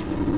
you